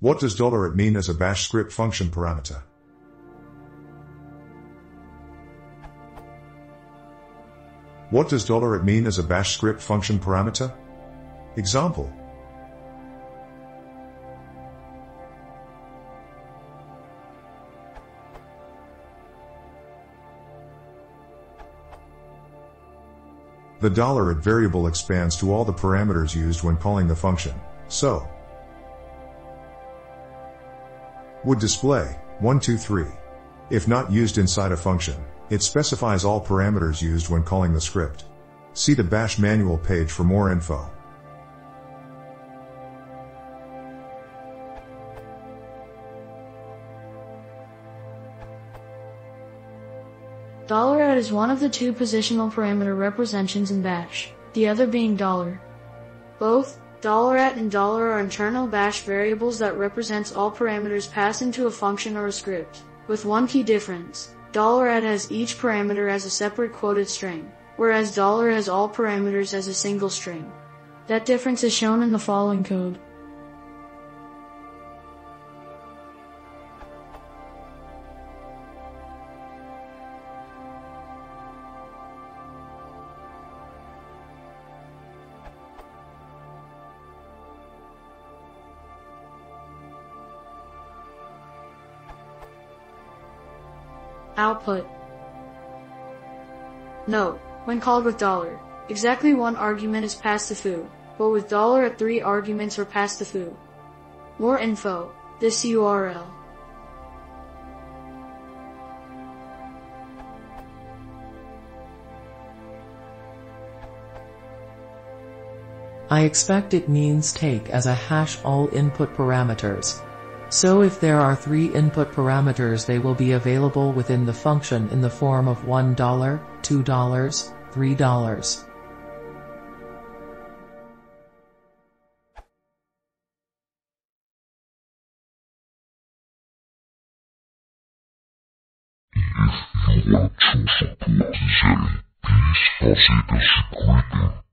What does $at mean as a bash script function parameter? What does $at mean as a bash script function parameter? Example. The $at variable expands to all the parameters used when calling the function. So, would display 1, 2, 3. If not used inside a function, it specifies all parameters used when calling the script. See the bash manual page for more info. $at is one of the two positional parameter representations in bash, the other being dollar. Both $at and are internal bash variables that represents all parameters passed into a function or a script, with one key difference. $at has each parameter as a separate quoted string, whereas has all parameters as a single string. That difference is shown in the following code. Output. Note, when called with dollar, exactly one argument is passed to foo, but with dollar at three arguments are passed to foo. More info, this URL. I expect it means take as a hash all input parameters. So if there are three input parameters they will be available within the function in the form of $1, $2, $3. If you want to support please consider.